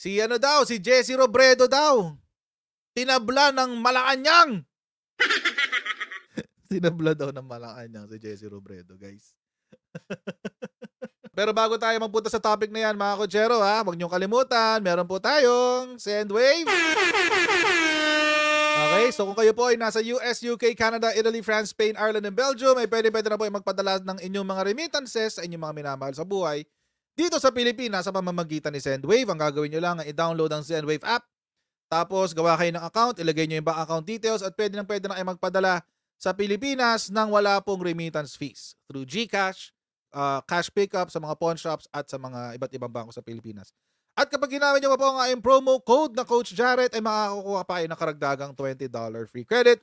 Si ano daw, si Jesse Robredo daw. Tinabla ng Malacanang. Tinabla daw ng Malacanang si Jesse Robredo, guys. Pero bago tayo magpunta sa topic na yan, mga kotsero, ha, huwag niyong kalimutan, meron po tayong Sendwave. Okay, so kung kayo po ay nasa US, UK, Canada, Italy, France, Spain, Ireland, and Belgium, ay pwede-pwede na po ay magpadala ng inyong mga remittances sa inyong mga minamahal sa buhay dito sa Pilipinas sa pamamagitan ni Sendwave. Ang gagawin nyo lang ay i-download ang Sendwave app. Tapos gawa kayo ng account, ilagay nyo yung bank account details at pwede nang pwede na ay magpadala sa Pilipinas nang wala pong remittance fees through GCash, uh, cash pickup sa mga pawn shops at sa mga iba't ibang bangko sa Pilipinas. At kapag ginamit nyo pa po ang aking promo code na Coach Jarrett ay makakakuha pa kayo ng karagdagang $20 free credit.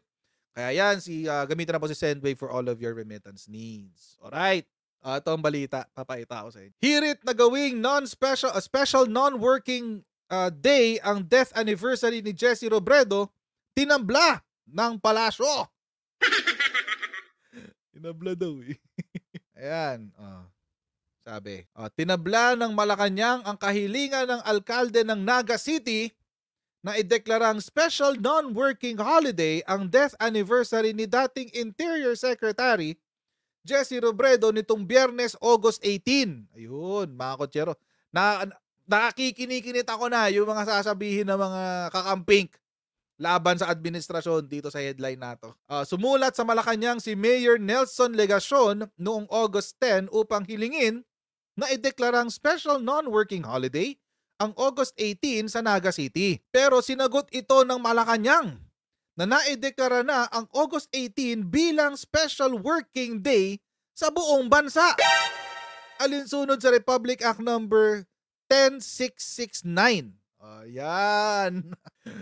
Kaya yan, si, uh, gamitin na po si Sendwave for all of your remittance needs. Alright? Uh, ito ang balita, papaita ko sa inyo. Hirit na gawing non-special, a special non-working uh, day ang death anniversary ni Jesse Robredo, tinambla ng palasyo. tinambla daw eh. Ayan, oh. Sabi, oh, tinabla ng Malacanang ang kahilingan ng alkalde ng Naga City na ideklarang special non-working holiday ang death anniversary ni dating Interior Secretary Jesse Robredo nitong Biyernes, August 18. Ayun, mga kotsero. Na, nakakikinikinit ako na yung mga sasabihin ng mga kakampink laban sa administrasyon dito sa headline nato. Uh, sumulat sa Malacanang si Mayor Nelson Legacion noong August 10 upang hilingin na ideklarang special non-working holiday ang August 18 sa Naga City. Pero sinagot ito ng Malacanang na naideklara na ang August 18 bilang special working day sa buong bansa. Alinsunod sa Republic Act number 10669. Ayan.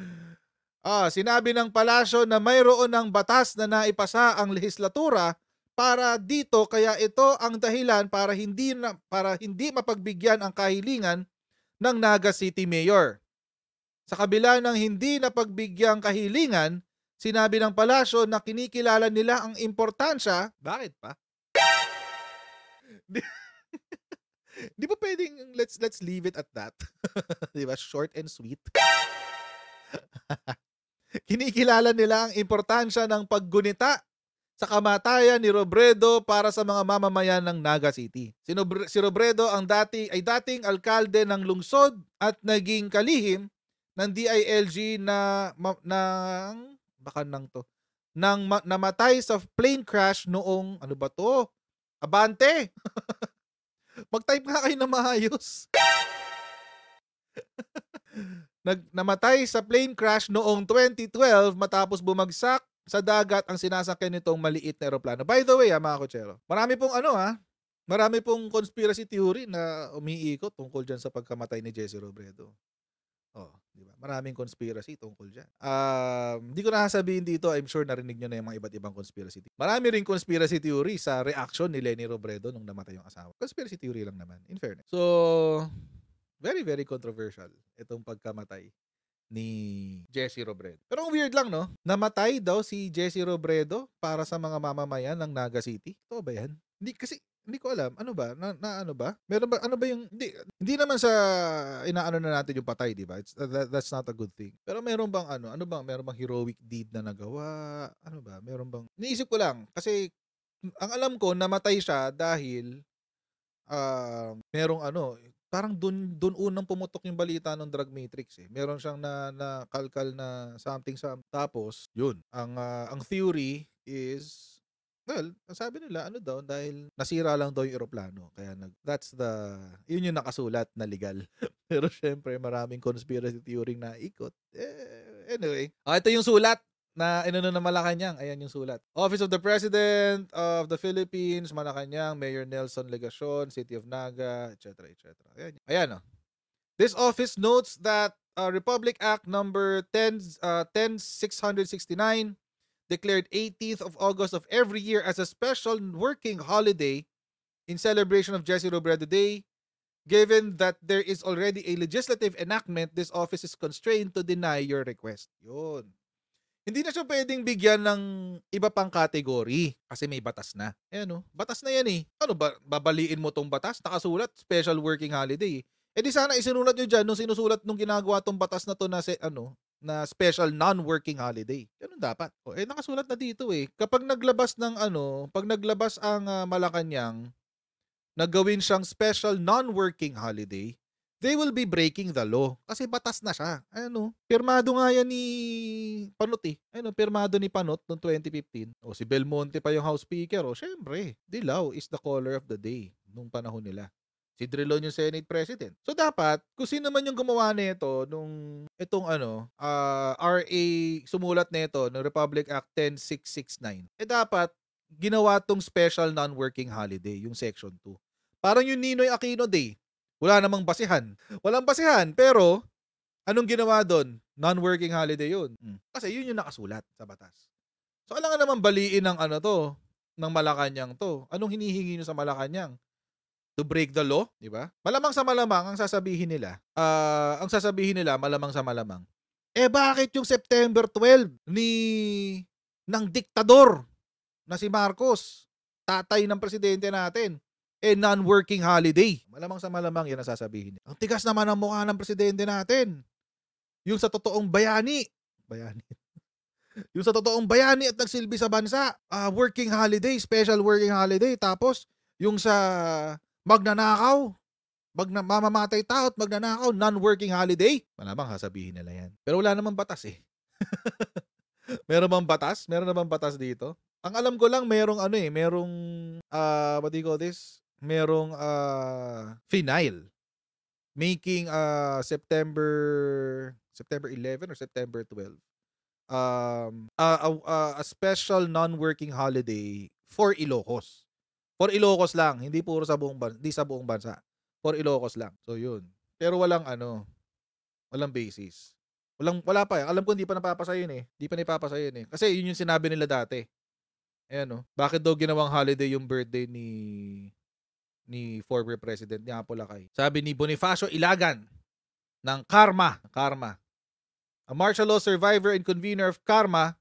ah, sinabi ng palasyo na mayroon ng batas na naipasa ang lehislatura para dito kaya ito ang dahilan para hindi na, para hindi mapagbigyan ang kahilingan ng Naga City Mayor. Sa kabila ng hindi napagbigyan kahilingan, sinabi ng palasyo na kinikilala nila ang importansya, bakit pa? di, di ba pwedeng let's let's leave it at that? di ba? Short and sweet. Kinikilala nila ang importansya ng paggunita sa kamatayan ni Robredo para sa mga mamamayan ng Naga City. Si, Robredo ang dati ay dating alkalde ng lungsod at naging kalihim ng DILG na ma, ng baka nang to nang ma, namatay sa plane crash noong ano ba to? Abante. Mag-type nga kayo na maayos. Nag namatay sa plane crash noong 2012 matapos bumagsak sa dagat ang sinasakyan nitong maliit na eroplano. By the way, ha, mga kotsero, marami pong ano ha, marami pong conspiracy theory na umiikot tungkol dyan sa pagkamatay ni Jesse Robredo. Oh, di ba? Maraming conspiracy tungkol diyan. Um, hindi ko na sasabihin dito, I'm sure narinig niyo na yung mga iba't ibang conspiracy theory. Marami ring conspiracy theory sa reaction ni Lenny Robredo nung namatay yung asawa. Conspiracy theory lang naman, in fairness. So, very very controversial itong pagkamatay ni Jesse Robredo. Pero ang weird lang, no? Namatay daw si Jesse Robredo para sa mga mamamayan ng Naga City. Ito ba yan? Hindi, kasi hindi ko alam. Ano ba? Na, na ano ba? Meron ba? Ano ba yung... Hindi, hindi naman sa inaano na natin yung patay, di ba? It's, that, that's not a good thing. Pero meron bang ano? Ano bang? Meron bang heroic deed na nagawa? Ano ba? Meron bang... Niisip ko lang. Kasi ang alam ko, namatay siya dahil uh, merong ano, parang dun, dun unang pumutok yung balita ng drug matrix eh. Meron siyang na, na kalkal na something something. Tapos, yun. Ang, uh, ang theory is Well, sabi nila ano daw dahil nasira lang daw yung eroplano. Kaya nag that's the yun yung nakasulat na legal. Pero syempre maraming conspiracy theory na ikot. Eh, anyway, ah, ito yung sulat na inano na Malacanang. Ayan yung sulat. Office of the President of the Philippines, Malacanang, Mayor Nelson Legacion, City of Naga, etc. etc. Ayan. Ayan oh. This office notes that uh, Republic Act number 10 uh, 10669 declared 18th of August of every year as a special working holiday in celebration of Jesse Robredo Day. Given that there is already a legislative enactment, this office is constrained to deny your request. Yun. Hindi na siya pwedeng bigyan ng iba pang category kasi may batas na. Ayan o, batas na yan eh. Ano ba, babaliin mo tong batas? Nakasulat, special working holiday. Eh di sana isinulat nyo dyan nung sinusulat nung ginagawa tong batas na to na se, ano, na special non-working holiday. Ganun dapat. O, eh nakasulat na dito eh. Kapag naglabas ng ano, pag naglabas ang uh, Malacanang, nagawin siyang special non-working holiday, they will be breaking the law. Kasi batas na siya. Ano, pirmado nga yan ni Panot eh. Ano, pirmado ni Panot noong 2015. O si Belmonte pa yung House Speaker. O syempre, dilaw is the color of the day nung panahon nila. Si Drilon yung Senate President. So dapat, kung sino man yung gumawa nito nung itong ano, uh, ah, RA sumulat nito ng Republic Act 10669. Eh dapat ginawa tong special non-working holiday, yung section 2. Parang yung Ninoy Aquino Day. Wala namang basihan. Walang basihan, pero anong ginawa doon? Non-working holiday yun. Hmm. Kasi yun yung nakasulat sa batas. So alam nga naman baliin ng ano to, ng Malacanang to. Anong hinihingi nyo sa Malacanang? To break the law, di ba? Malamang sa malamang ang sasabihin nila, uh, ang sasabihin nila malamang sa malamang. Eh bakit yung September 12 ni ng diktador na si Marcos, tatay ng presidente natin, eh non-working holiday. Malamang sa malamang yan ang sasabihin niya. Ang tigas naman ang mukha ng presidente natin. Yung sa totoong bayani. Bayani. yung sa totoong bayani at nagsilbi sa bansa. Uh, working holiday, special working holiday. Tapos, yung sa magnanakaw, magna, mamamatay tao at magnanakaw, non-working holiday. Malamang sasabihin nila yan. Pero wala namang batas eh. meron bang batas? Meron namang batas dito? Ang alam ko lang, merong ano eh, merong, uh, what do you call this? Merong uh, final making uh, September September 11 or September 12 um uh, uh, a special non-working holiday for Ilocos. For Ilocos lang, hindi puro sa buong bansa, hindi sa buong bansa. For Ilocos lang. So yun. Pero walang ano, walang basis. Walang wala pa. Eh. Alam ko hindi pa napapasa yun eh. Hindi pa napapasa yun eh. Kasi yun yung sinabi nila dati. Ayan oh. Bakit daw ginawang holiday yung birthday ni ni former president ni Apo Lakay. Sabi ni Bonifacio Ilagan ng Karma, Karma. A martial law survivor and convener of Karma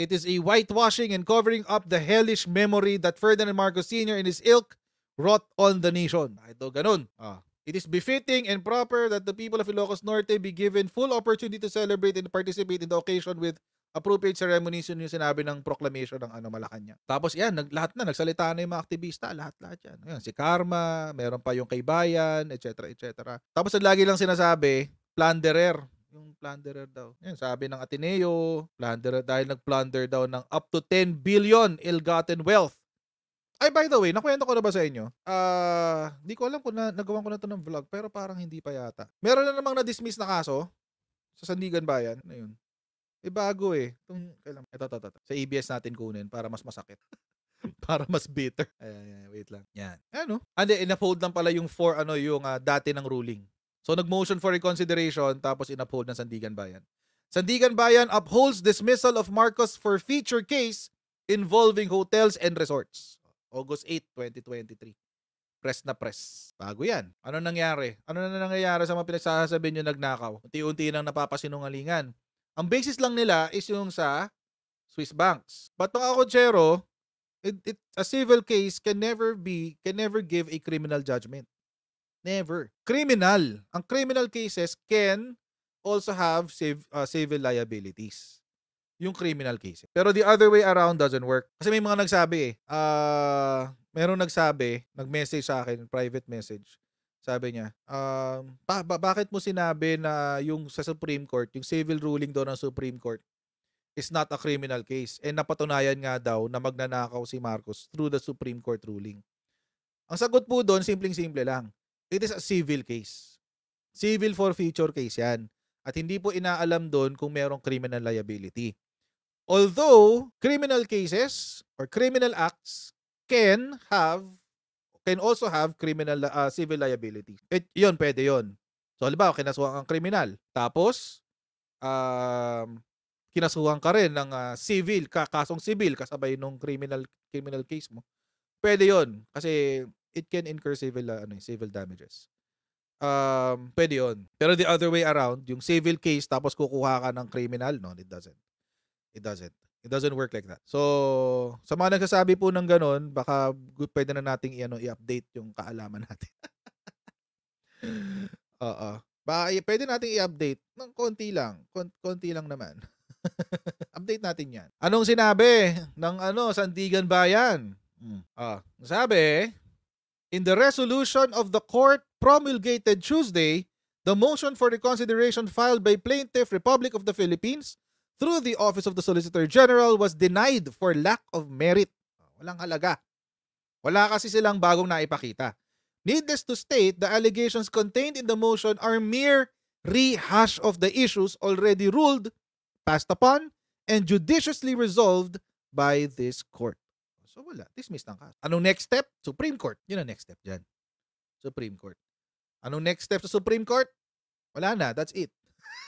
It is a whitewashing and covering up the hellish memory that Ferdinand Marcos Sr. and his ilk wrought on the nation. Ito ganun. Ah. It is befitting and proper that the people of Ilocos Norte be given full opportunity to celebrate and participate in the occasion with appropriate ceremonies yun yung sinabi ng proclamation ng ano Malacanang. Tapos yan, nag, lahat na nagsalita na yung mga aktivista, lahat-lahat yan. Ayan, si Karma, meron pa yung kay Bayan, etc. etc. Tapos lagi lang sinasabi, plunderer yung plunderer daw. Yan, sabi ng Ateneo, plunderer dahil nag-plunder daw ng up to 10 billion ill-gotten wealth. Ay, by the way, nakwento ko na ba sa inyo? Ah, uh, di ko alam kung na, nagawa ko na to ng vlog, pero parang hindi pa yata. Meron na namang na-dismiss na kaso sa Sandigan Bayan. Na yun. Eh, bago eh. Itong, kailan, ito, ito, ito, ito. Sa ABS natin kunin para mas masakit. para mas bitter. Ay, ay, ay, wait lang. Yan. Ano? Ande, in-uphold lang pala yung for ano yung uh, dati ng ruling. So nag-motion for reconsideration tapos in-uphold ng Sandigan Bayan. Sandigan Bayan upholds dismissal of Marcos for feature case involving hotels and resorts. August 8, 2023. Press na press. Bago yan. Ano nangyari? Ano na nangyayari sa mga pinagsasabi nyo nagnakaw? Unti-unti nang napapasinungalingan. Ang basis lang nila is yung sa Swiss banks. But mga kotsero, it, it, a civil case can never be, can never give a criminal judgment. Never. Criminal. Ang criminal cases can also have civ- uh, civil liabilities. Yung criminal cases. Pero the other way around doesn't work. Kasi may mga nagsabi eh. Uh, merong nagsabi, nag-message sa akin, private message. Sabi niya, um, ba- ba- bakit mo sinabi na yung sa Supreme Court, yung civil ruling doon ng Supreme Court is not a criminal case. And napatunayan nga daw na magnanakaw si Marcos through the Supreme Court ruling. Ang sagot po doon, simpleng-simple lang It is a civil case. Civil for future case yan. At hindi po inaalam doon kung merong criminal liability. Although, criminal cases or criminal acts can have can also have criminal uh, civil liability. It, yun, pwede yun. So, halimbawa, kinasuhan kang kriminal. Tapos, um, kinasuhan ka rin ng uh, civil, kasong civil, kasabay nung criminal criminal case mo. Pwede yun. Kasi it can incur civil uh, ano, civil damages. Um, pwede 'yon. Pero the other way around, yung civil case tapos kukuha ka ng criminal, no, it doesn't. It doesn't. It doesn't work like that. So, sa mga nagsasabi po ng ganun, baka pwede na nating i-ano, i-update yung kaalaman natin. Oo. Baka i puwede nating i-update ng konti lang, kon konti lang naman. Update natin 'yan. Anong sinabi ng ano, Sandigan Bayan? Hmm, oh, sabi, "In the resolution of the court promulgated Tuesday, the motion for reconsideration filed by Plaintiff Republic of the Philippines through the Office of the Solicitor General was denied for lack of merit." Walang halaga. Wala kasi silang bagong naipakita. Needless to state, the allegations contained in the motion are mere rehash of the issues already ruled, passed upon, and judiciously resolved by this court. So wala, dismiss ng kaso. Anong next step? Supreme Court. Yun ang next step dyan. Supreme Court. Anong next step sa Supreme Court? Wala na, that's it.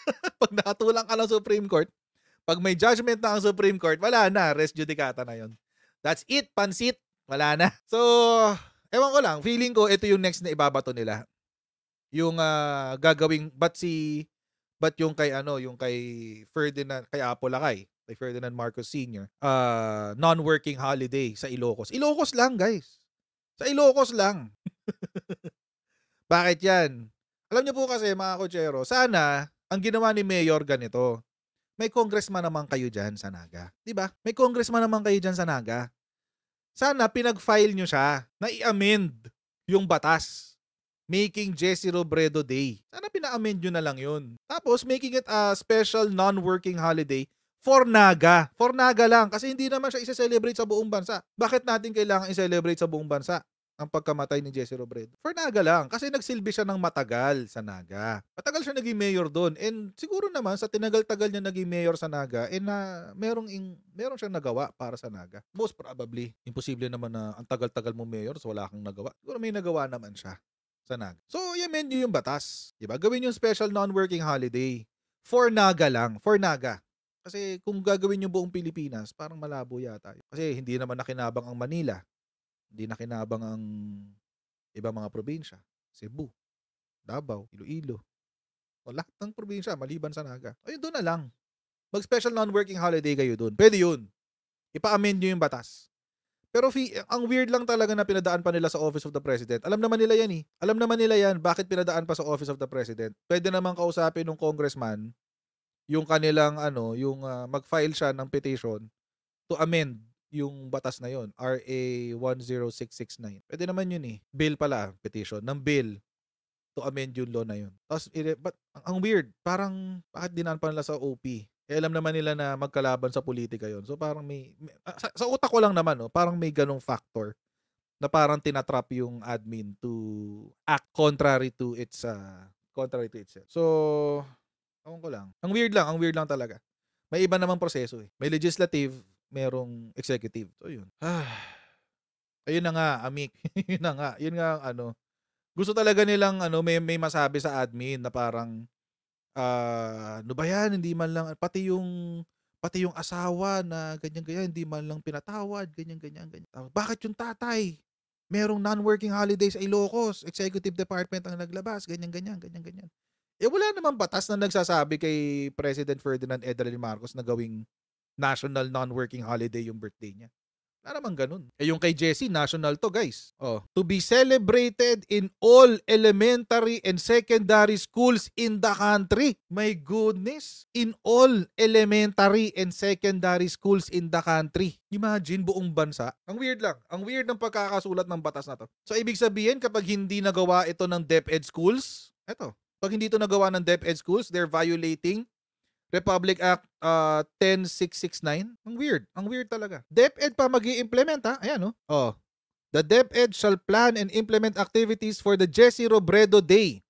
pag nakatulang ka ng Supreme Court, pag may judgment na ang Supreme Court, wala na, res judicata na yon. That's it, pansit. Wala na. So, ewan ko lang, feeling ko ito yung next na ibabato nila. Yung uh, gagawing, but si, but yung kay ano, yung kay Ferdinand, kay Apolacay, kay Ferdinand Marcos Sr., uh, non-working holiday sa Ilocos. Ilocos lang, guys. Sa Ilocos lang. Bakit yan? Alam niyo po kasi, mga kotsero, sana, ang ginawa ni Mayor ganito, may congressman naman kayo dyan sa Naga. ba? May congressman naman kayo dyan sa Naga sana pinag-file nyo siya na i-amend yung batas making Jesse Robredo Day. Sana pina-amend nyo na lang yun. Tapos making it a special non-working holiday for Naga. For Naga lang kasi hindi naman siya isa-celebrate sa buong bansa. Bakit natin kailangan i-celebrate sa buong bansa? ang pagkamatay ni Jesse Robredo. For Naga lang, kasi nagsilbi siya ng matagal sa Naga. Matagal siya naging mayor doon. And siguro naman, sa tinagal-tagal niya naging mayor sa Naga, eh na merong, in, meron siyang nagawa para sa Naga. Most probably, imposible naman na ang tagal-tagal mo mayor, so wala kang nagawa. Siguro may nagawa naman siya sa Naga. So, i-amend yung batas. Diba? Gawin yung special non-working holiday. For Naga lang. For Naga. Kasi kung gagawin yung buong Pilipinas, parang malabo yata. Kasi hindi naman nakinabang ang Manila. Hindi na kinabang ang ibang mga probinsya. Cebu, Davao, Iloilo. O lahat ng probinsya maliban sa Naga. Ayun doon na lang. Mag-special non-working holiday kayo doon. Pwede yun. Ipa-amend nyo yung batas. Pero ang weird lang talaga na pinadaan pa nila sa Office of the President. Alam naman nila yan eh. Alam naman nila yan bakit pinadaan pa sa Office of the President. Pwede naman kausapin ng congressman yung kanilang ano, yung uh, mag-file siya ng petition to amend yung batas na yon RA 10669. Pwede naman yun eh. Bill pala, petition, ng bill to amend yung law na yun. Tapos, but, ang, ang weird, parang, bakit dinaan pa nila sa OP? Eh, alam naman nila na magkalaban sa politika yon So, parang may, may sa, sa utak ko lang naman, no, parang may ganong factor na parang tinatrap yung admin to act contrary to its, uh, contrary to itself. So, ewan ko lang. Ang weird lang, ang weird lang talaga. May iba namang proseso eh. May legislative, merong executive. So yun. Ayun na nga, Amik. yun na nga. Yun nga ano. Gusto talaga nilang ano may may masabi sa admin na parang uh, ano ba yan? Hindi man lang pati yung pati yung asawa na ganyan ganyan hindi man lang pinatawad, ganyan ganyan. Bakit yung tatay? Merong non-working holiday sa Ilocos, executive department ang naglabas, ganyan ganyan, ganyan ganyan. Eh wala namang batas na nagsasabi kay President Ferdinand Edelin Marcos na gawing national non-working holiday yung birthday niya. Wala naman ganun. Eh yung kay Jesse, national to guys. Oh, to be celebrated in all elementary and secondary schools in the country. My goodness. In all elementary and secondary schools in the country. Imagine buong bansa. Ang weird lang. Ang weird ng pagkakasulat ng batas na to. So ibig sabihin kapag hindi nagawa ito ng DepEd schools, eto, pag hindi ito nagawa ng DepEd schools, they're violating Republic Act uh, 10669. Ang weird. Ang weird talaga. DepEd pa mag implement ha. Ayan no. Oh. The DepEd shall plan and implement activities for the Jesse Robredo Day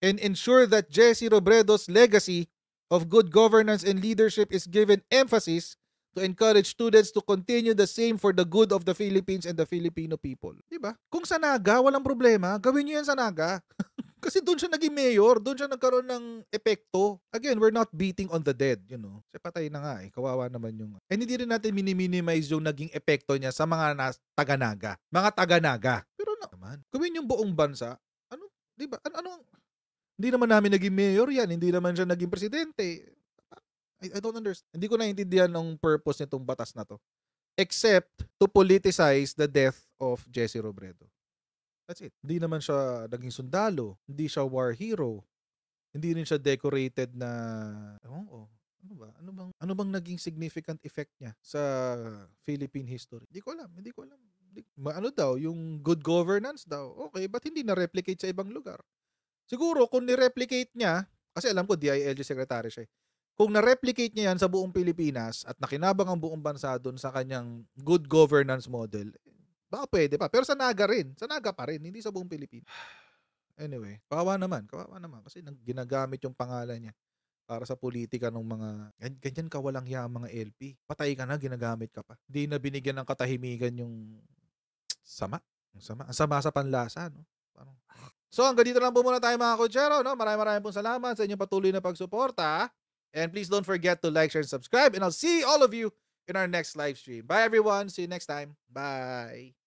and ensure that Jesse Robredo's legacy of good governance and leadership is given emphasis to encourage students to continue the same for the good of the Philippines and the Filipino people. 'Di ba? Kung sa Naga, walang problema, gawin niyo 'yan sa Naga. Kasi doon siya naging mayor, doon siya nagkaroon ng epekto. Again, we're not beating on the dead, you know. Kasi patay na nga eh, kawawa naman yung... And hindi rin natin mini-minimize yung naging epekto niya sa mga nas- taga-naga. Mga taga-naga. Pero na, naman, gawin yung buong bansa, ano, di ba, ano, ano, hindi naman namin naging mayor yan, hindi naman siya naging presidente. I, I don't understand. Hindi ko naintindihan ang purpose nitong batas na to. Except to politicize the death of Jesse Robredo. That's it. Hindi naman siya naging sundalo, hindi siya war hero, hindi rin siya decorated na ewan ko, ano ba? Ano bang ano bang naging significant effect niya sa Philippine history? Hindi ko alam, hindi ko alam. Di- ma- ano daw, yung good governance daw. Okay, ba't hindi na-replicate sa ibang lugar? Siguro kung ni-replicate niya, kasi alam ko DILG secretary siya. eh. Kung na-replicate niya yan sa buong Pilipinas at nakinabang ang buong bansa doon sa kanyang good governance model, baka pwede pa. Pero sa Naga rin. Sa Naga pa rin, hindi sa buong Pilipinas. Anyway, kawawa naman, kawawa naman kasi nag- ginagamit yung pangalan niya para sa politika ng mga gan- ganyan ka walang hiya ang mga LP. Patay ka na, ginagamit ka pa. Hindi na binigyan ng katahimikan yung sama. Ang sama. Ang sama sa panlasa, no? Parang, So hanggang dito lang po muna tayo mga kutsero, no? Maraming maraming pong salamat sa inyong patuloy na pagsuporta. And please don't forget to like, share, and subscribe. And I'll see all of you in our next live stream. Bye everyone. See you next time. Bye.